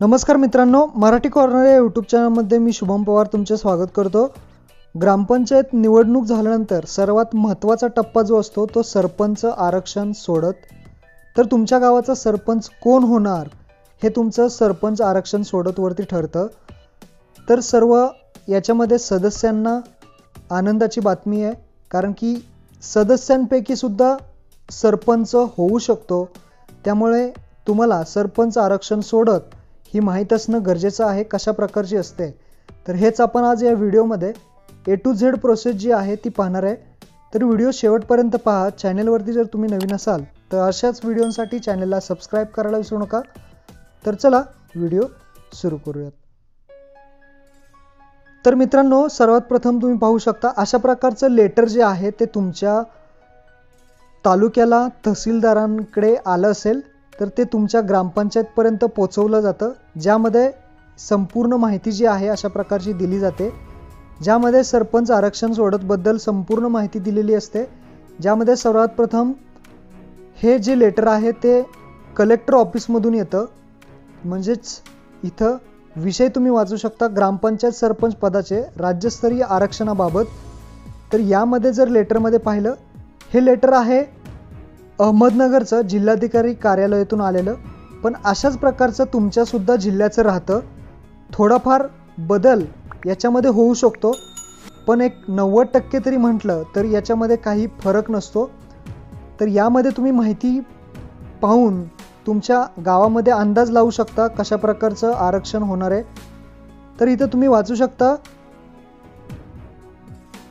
नमस्कार मित्रांनो मराठी कॉर्नर या यूट्यूब चॅनलमध्ये मी शुभम पवार तुमचे स्वागत करतो. ग्रामपंचायत निवडणूक झाल्यानंतर सर्वात महत्त्वाचा टप्पा जो असतो तो सरपंच आरक्षण सोडत. तर तुमच्या गावाचा सरपंच कोण होणार हे तुमचं सरपंच आरक्षण सोडतवरती ठरतं. तर सर्व याच्यामध्ये सदस्यांना आनंदाची बातमी आहे कारण की सदस्यांपैकी सुद्धा सरपंच होऊ शकतो. त्यामुळे तुम्हाला सरपंच आरक्षण सोडत ही माहीत असणं गरजेचं आहे कशा प्रकारची असते? तर हेच आपण आज या व्हिडिओमध्ये ए टू झेड प्रोसेस जी आहे ती पाहणार आहे. तर व्हिडिओ शेवटपर्यंत पहा. चॅनलवरती जर तुम्ही नवीन असाल तर अशाच व्हिडिओसाठी चॅनलला सबस्क्राईब करायला विसरू नका. तर चला व्हिडिओ सुरू करूयात. तर मित्रांनो सर्वात प्रथम तुम्ही पाहू शकता अशा प्रकारचं लेटर जे आहे ते तुमच्या तालुक्याला तहसीलदारांकडे आलं असेल. तर ते तुमच्या ग्रामपंचायतपर्यंत पोचवलं जातं ज्यामध्ये संपूर्ण माहिती जी आहे अशा प्रकारची दिली जाते. ज्यामध्ये सरपंच आरक्षण सोडतबद्दल संपूर्ण माहिती दिलेली असते. ज्यामध्ये सर्वात प्रथम हे जे लेटर आहे ते कलेक्टर ऑफिसमधून येतं. म्हणजेच इथं विषय तुम्ही वाचू शकता ग्रामपंचायत सरपंच पदाचे राज्यस्तरीय आरक्षणाबाबत. तर यामध्ये जर लेटरमध्ये पाहिलं हे लेटर आहे अहमदनगरचं जिल्हाधिकारी कार्यालयातून आलेलं पण अशाच प्रकारचं तुमच्यासुद्धा जिल्ह्याचं राहतं थोडाफार बदल याच्यामध्ये होऊ शकतो. पण एक नव्वद टक्के तरी म्हटलं तर याच्यामध्ये काही फरक नसतो. तर यामध्ये तुम्ही माहिती पाहून तुमच्या गावामध्ये अंदाज लावू शकता कशा प्रकारचं आरक्षण होणार आहे. तर इथं तुम्ही वाचू शकता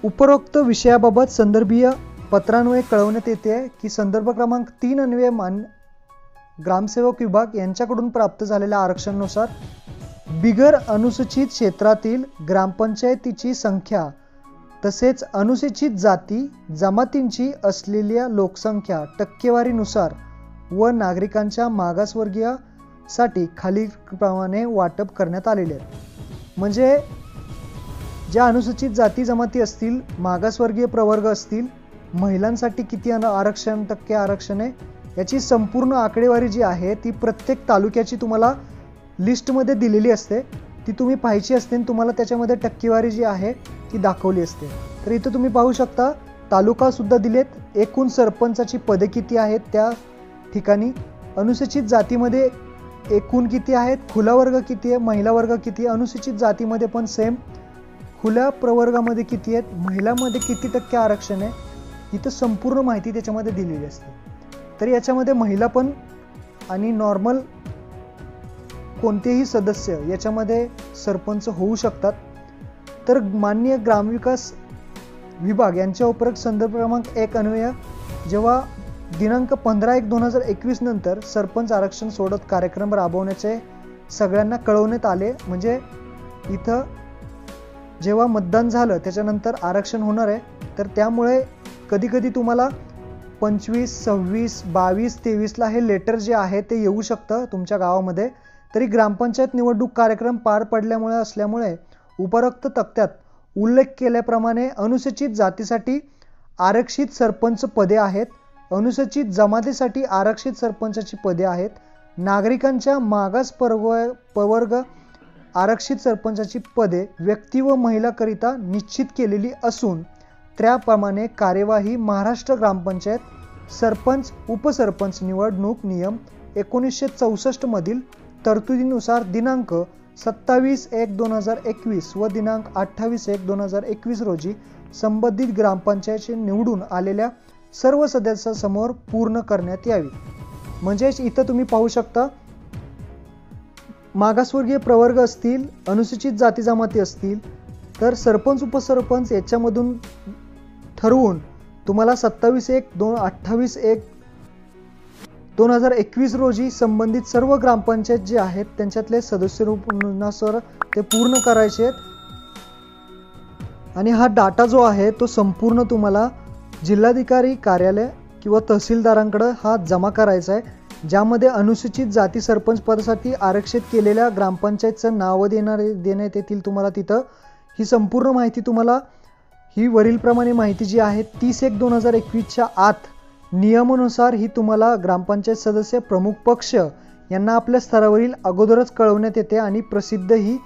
उपरोक्त विषयाबाबत संदर्भीय पत्रान्वये कळवण्यात येते की संदर्भ क्रमांक तीन अन्वये मान ग्रामसेवक विभाग यांच्याकडून प्राप्त झालेल्या आरक्षणानुसार बिगर अनुसूचित क्षेत्रातील ग्रामपंचायतीची संख्या तसेच अनुसूचित जाती जमातींची असलेल्या लोकसंख्या टक्केवारीनुसार व नागरिकांच्या मागासवर्गीयासाठी खालीलप्रमाणे वाटप करण्यात आलेले आहे. म्हणजे ज्या अनुसूचित जाती जमाती असतील मागासवर्गीय प्रवर्ग असतील महिलांसाठी किती आरक्षण टक्के आरक्षण आहे याची संपूर्ण आकडेवारी जी आहे ती प्रत्येक तालुक्याची तुम्हाला लिस्टमध्ये दिलेली असते. ती तुम्ही पाहायची असते आणि तुम्हाला त्याच्यामध्ये टक्केवारी जी आहे ती दाखवली असते. तर इथं तुम्ही पाहू शकता तालुकासुद्धा दिलेत. एकूण सरपंचाची पदे किती आहेत त्या ठिकाणी? अनुसूचित जातीमध्ये एकूण किती आहेत? खुला वर्ग किती आहे? महिला वर्ग किती आहे? अनुसूचित जातीमध्ये पण सेम खुल्या प्रवर्गामध्ये किती आहेत? महिलामध्ये किती टक्के आरक्षण आहे? इथं संपूर्ण माहिती त्याच्यामध्ये दिलेली असते. तर याच्यामध्ये महिला पण आणि नॉर्मल कोणतेही सदस्य याच्यामध्ये सरपंच होऊ शकतात. तर माननीय ग्रामविकास विभाग यांच्या उपरक संदर्भ क्रमांक एक अन्वय जेव्हा दिनांक पंधरा एक दोन हजार एकवीस नंतर सरपंच आरक्षण सोडत कार्यक्रम राबवण्याचे सगळ्यांना कळवण्यात आले म्हणजे इथं जेव्हा मतदान झालं त्याच्यानंतर आरक्षण होणार आहे तर त्यामुळे कधीकधी तुम्हाला पंचवीस सव्वीस बावीस तेवीसला हे लेटर जे आहे ते येऊ शकतं तुमच्या गावामध्ये. तरी ग्रामपंचायत निवडणूक कार्यक्रम पार पडल्यामुळे असल्यामुळे उपरोक्त तक्त्यात उल्लेख केल्याप्रमाणे अनुसूचित जातीसाठी आरक्षित सरपंच पदे आहेत. अनुसूचित जमातीसाठी आरक्षित सरपंचाची पदे आहेत. नागरिकांच्या मागास पर्व प्रवर्ग आरक्षित सरपंचाची पदे व्यक्ती व महिलाकरिता निश्चित केलेली असून त्याप्रमाणे कार्यवाही महाराष्ट्र ग्रामपंचायत सरपंच उपसरपंच निवडणूक नियम एकोणीसशे चौसष्टमधील तरतुदीनुसार दिनांक सत्तावीस एक दोन हजार एकवीस व दिनांक अठ्ठावीस एक दोन हजार एकवीस रोजी संबंधित ग्रामपंचायतचे निवडून आलेल्या सर्व सदस्यांसमोर पूर्ण करण्यात यावी. म्हणजेच इथं तुम्ही पाहू शकता मागासवर्गीय प्रवर्ग असतील अनुसूचित जाती जमाती असतील तर सरपंच उपसरपंच याच्यामधून ठरवून तुम्हाला सत्तावीस एक दोन अठ्ठावीस एक दोन हजार एकवीस रोजी संबंधित सर्व ग्रामपंचायत जे आहेत त्यांच्यातले सदस्य रूपानुसार ते पूर्ण करायचे आहेत. आणि हा डाटा जो आहे तो संपूर्ण तुम्हाला जिल्हाधिकारी कार्यालय किंवा तहसीलदारांकडं हा जमा करायचा आहे. ज्यामध्ये अनुसूचित जाती सरपंच पदासाठी आरक्षित केलेल्या ग्रामपंचायतचं नावं देणारे देण्यात येतील तुम्हाला तिथं. ही संपूर्ण माहिती तुम्हाला ही वरीलप्रमाणे माहिती जी आहे तीस एक दोन हजार एकवीसच्या आत नियमानुसार ही तुम्हाला ग्रामपंचायत सदस्य प्रमुख पक्ष यांना आपल्या स्तरावरील अगोदरच कळवण्यात येते आणि प्रसिद्धही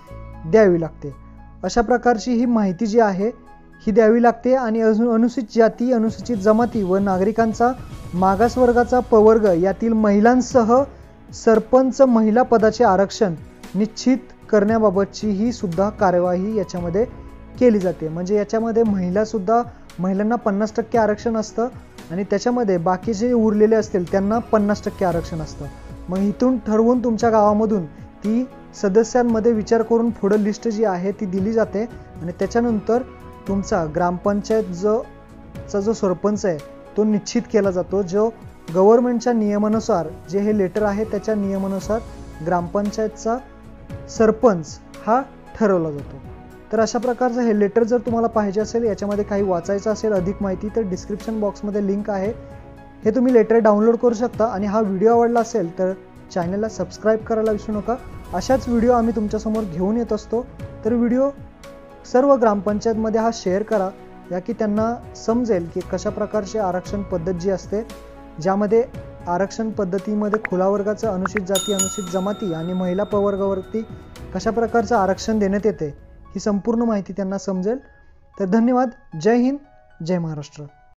द्यावी लागते. अशा प्रकारची ही माहिती जी आहे ही द्यावी लागते आणि अजून अनुसूचित जाती अनुसूचित जमाती व नागरिकांचा मागासवर्गाचा पवर्ग यातील महिलांसह सरपंच महिला पदाचे आरक्षण निश्चित करण्याबाबतची ही सुद्धा कार्यवाही याच्यामध्ये केली जाते. म्हणजे याच्यामध्ये महिलासुद्धा महिलांना पन्नास टक्के आरक्षण असतं आणि त्याच्यामध्ये बाकीचे उरलेले असतील त्यांना पन्नास टक्के आरक्षण असतं. मग इथून ठरवून तुमच्या गावामधून ती सदस्यांमध्ये विचार करून पुढं लिस्ट जी आहे ती दिली जाते आणि त्याच्यानंतर तुमचा ग्रामपंचायत जो चा जो सरपंच आहे तो निश्चित केला जातो. जो गव्हर्नमेंटच्या नियमानुसार जे हे लेटर आहे त्याच्या नियमानुसार ग्रामपंचायतचा सरपंच हा ठरवला जातो. तर अशा प्रकारचं हे लेटर जर तुम्हाला पाहिजे असेल याच्यामध्ये काही वाचायचं असेल अधिक माहिती तर डिस्क्रिप्शन बॉक्समध्ये लिंक आहे. हे तुम्ही लेटर डाउनलोड करू शकता आणि हा व्हिडिओ आवडला असेल तर चॅनलला सबस्क्राईब करायला विसरू नका. अशाच व्हिडिओ आम्ही तुमच्यासमोर घेऊन येत असतो. तर व्हिडिओ सर्व ग्रामपंचायतमध्ये हा शेअर करा या की त्यांना समजेल की कशा प्रकारची आरक्षण पद्धत जी असते ज्यामध्ये आरक्षण पद्धतीमध्ये खुला वर्गाचं अनुसूचित जाती अनुसूचित जमाती आणि महिला प्रवर्गावरती कशा प्रकारचं आरक्षण देण्यात येते ही संपूर्ण माहिती त्यांना समजेल. तर धन्यवाद. जय हिंद. जय महाराष्ट्र.